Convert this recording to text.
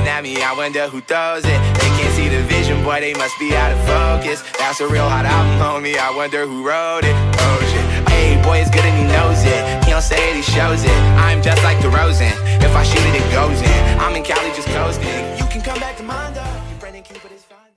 looking at me, I wonder who throws it. They can't see the vision, boy, they must be out of focus. That's a real hot album, homie, I wonder who wrote it. Oh shit, hey, boy, it's good and he knows it. He don't say it, he shows it. I'm just like DeRozan. If I shoot it, it goes in. I'm in Cali just coasting. You can come back to Mondo. Your Brendan Cupid is fine.